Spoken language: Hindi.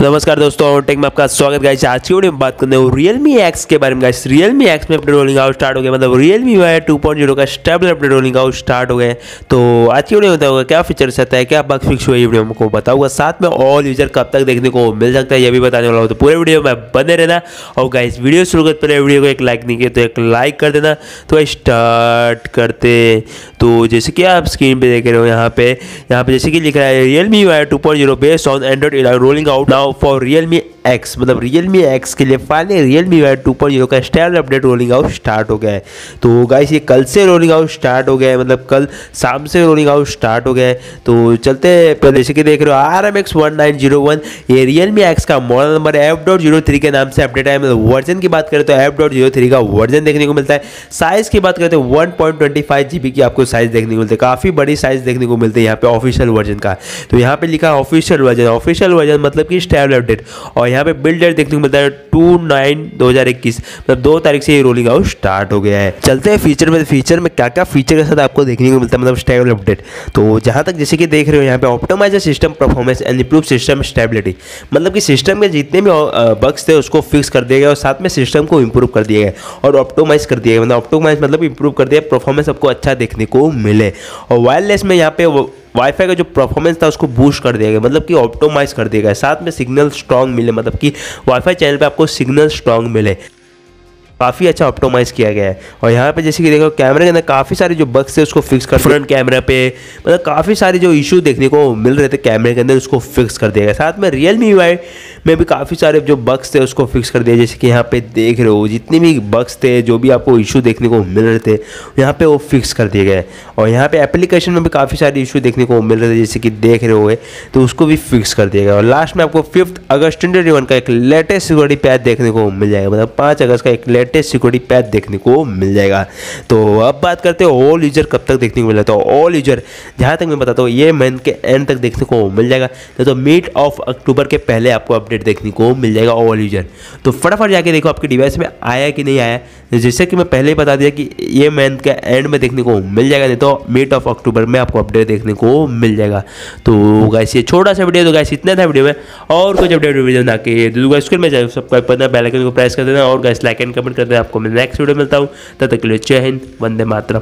नमस्कार दोस्तों टेक में आपका स्वागत गाइस। आज की वीडियो में बात करने Realme X के बारे में गाइस। Realme X में अपडेट रोलिंग आउट स्टार्ट हो गया। मतलब Realme UI 2.0 का stable update rolling out start हो गए तो आज की वीडियो में बताऊँगा क्या फीचर्स आता है, क्या बग फिक्स हुआ वीडियो आपको बताऊँगा। साथ में ऑल यूज़र कब तक देखने को मिल सकता है, ये भी बताने वाला हूँ। तो पूरे वीडियो में बने रहना। और गाइस, वीडियो शुरू करते पहले वीडियो को एक लाइक नहीं किया तो एक लाइक कर देना। तो स्टार्ट करते तो जैसे कि आप स्क्रीन पे देख रहे हो यहाँ पे। यहाँ पे जैसे कि लिखा है, Realme UI 2.0 based on Android rolling out now for Realme X मतलब Realme एक्स के लिए finally Realme UI two point zero का stand update rolling out start हो गया है। तो गाइस ये कल से रोलिंग आउट स्टार्ट हो गया है मतलब कल शाम से रोलिंग आउट स्टार्ट हो गया है। तो चलते पहले जैसे कि देख रहे हो R M X one nine zero one ये Realme X का model number F dot zero three के नाम से अपडेट है। मतलब वर्जन की बात करें तो एफ़ डॉट ज़ीरो थ्री का वर्जन देखने को मिलता है। साइज़ की बात करें तो one point twenty five G B की आपको साइज़ देखने को मिलती है। काफ़ी बड़ी साइज़ देखने को मिलती है यहाँ पे ऑफिशियल वर्जन का। तो यहाँ पे लिखा है ऑफिशियल वर्जन ऑफिशियल वर्जन मतलब कि स्टैबल अपडेट और यहाँ पे बिल्ड डेट देखने को मिलता है टू नाइन दो हज़ार इक्कीस। मतलब दो तारीख से ये रोलिंग आउट स्टार्ट हो गया है। चलते हैं फीचर में फीचर में क्या क्या फीचर के साथ आपको देखने को मिलता है मतलब स्टेबल अपडेट तो जहाँ तक जैसे कि देख रहे हो, यहाँ पे optimise system performance and improve system stability मतलब कि सिस्टम के जितने भी बग्स थे, उसको फिक्स कर दिया गया और साथ में सिस्टम को इंप्रूव कर दिया गया और ऑप्टोमाइज कर दिया गया। मतलब ऑप्टोमाइज मतलब इंप्रूव कर दिया परफॉर्मेंस आपको अच्छा देखने को मिले। और वायरलेस में यहाँ पे वाईफाई का जो परफॉर्मेंस था, उसको बूस्ट कर दिया गया। मतलब कि ऑप्टोमाइज कर दिया गया। साथ में सिग्नल स्ट्रांग मिले। मतलब कि वाईफाई चैनल पे आपको सिग्नल स्ट्रांग मिले। काफ़ी अच्छा ऑप्टोमाइज किया गया है। और यहाँ पे जैसे कि देखो कैमरे के अंदर काफ़ी सारे जो बग्स थे उसको फिक्स कर फ्रंट कैमरा पे। मतलब काफ़ी सारे जो इशू देखने को मिल रहे थे कैमरे के अंदर उसको फिक्स कर दिया गया। साथ में रियल मी वाई में भी काफ़ी सारे जो बग्स थे उसको फिक्स कर दिया। जैसे कि यहाँ पे देख रहे हो जितने भी बग्स थे जो भी आपको इशू देखने को मिल रहे थे यहाँ पे वो फिक्स कर दिए गए और यहाँ पे एप्लीकेशन में भी काफ़ी सारे इशू देखने को मिल रहे थे जैसे कि देख रहे हो तो उसको भी फिक्स कर दिया गया। और लास्ट में आपको फिफ्थ अगस्त ट्वेंटी का एक लेटेस्ट सिक्योरिटी पैच देखने को मिल जाएगा। मतलब पाँच अगस्त का एक लेटेस्ट सिक्योरिटी पैच देखने को मिल जाएगा। तो अब बात करते हैं ऑल यूज़र कब तक देखने को मिल। जाता है ऑल यूज़र जहाँ तक मैं बताता हूँ, ये मंथ के एंड तक देखने को मिल जाएगा। तो मिड ऑफ़ अक्टूबर के पहले आपको अपडेट देखने को मिल जाएगा ऑल यूज़र तो फटाफट जाके देखो आपके डिवाइस में आया कि नहीं आया। जैसे कि मैं पहले ही बता दिया कि ये मंथ के एंड में देखने को मिल जाएगा, नहीं तो मिड ऑफ़ अक्टूबर में आपको अपडेट देखने को मिल जाएगा। तो गैस ये छोटा सा वीडियो तो गैस इतना था वीडियो में। और कुछ अपडेट वीडियो ना कि दूसरा स्कूल में जाए सब्सक्राइब करना बेल आइकन को प्रेस कर देना। और गैस लाइक एंड कमेंट कर हैं। आपको मैं नेक्स्ट वीडियो मिलता हूँ। तब तक के लिए जय हिंद, वंदे मातरम।